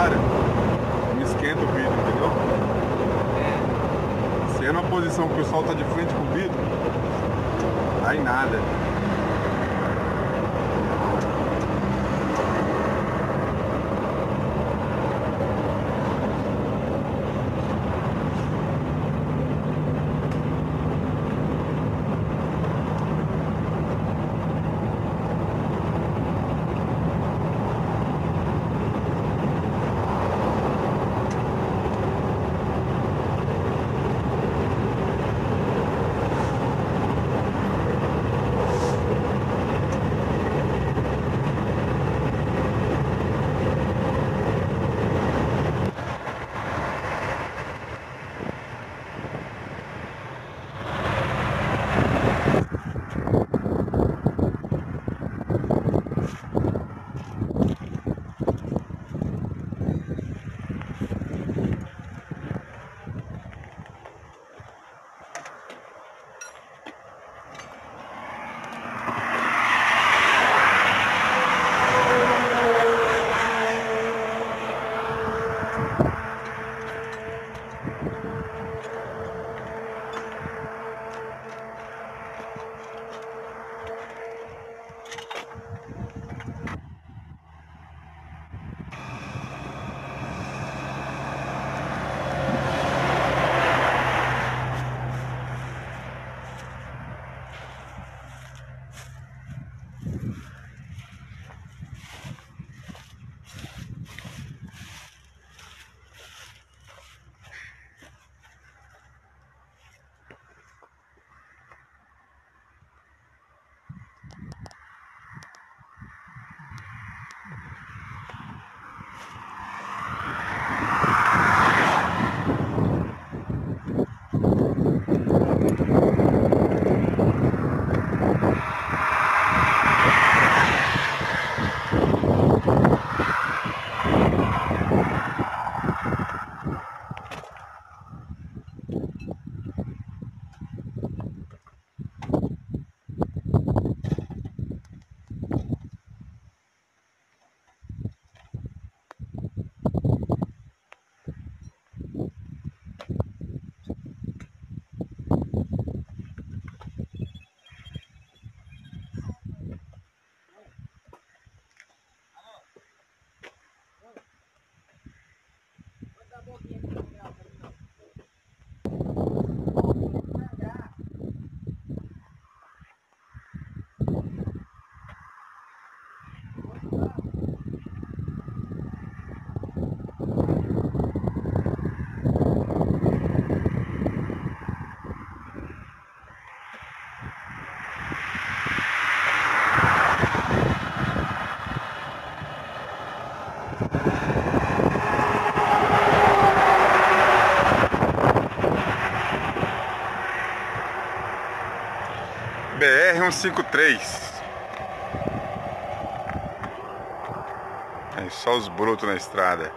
cara, me esquenta o vidro, entendeu? Se é na posição que o sol tá de frente com o vidro, aí em nada. BR-153 É só os brotos na estrada